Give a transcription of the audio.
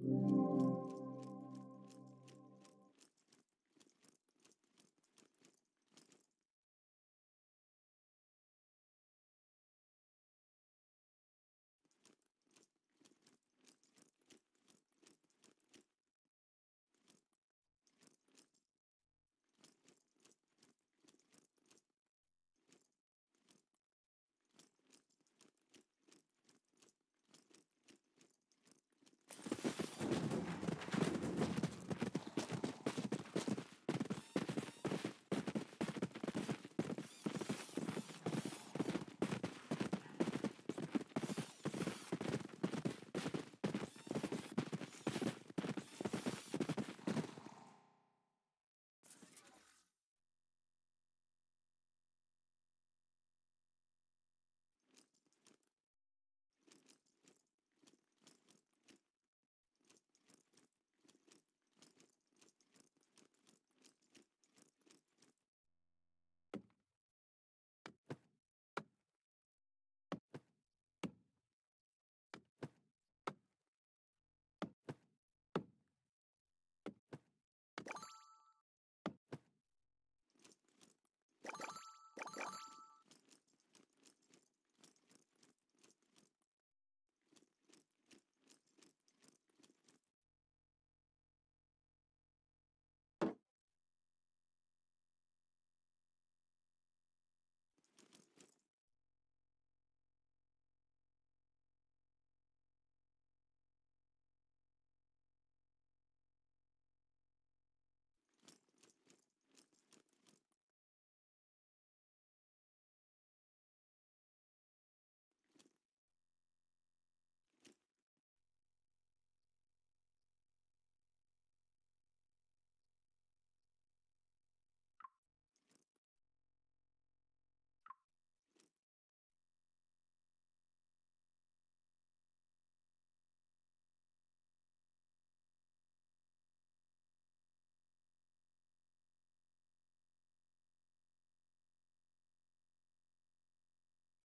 Música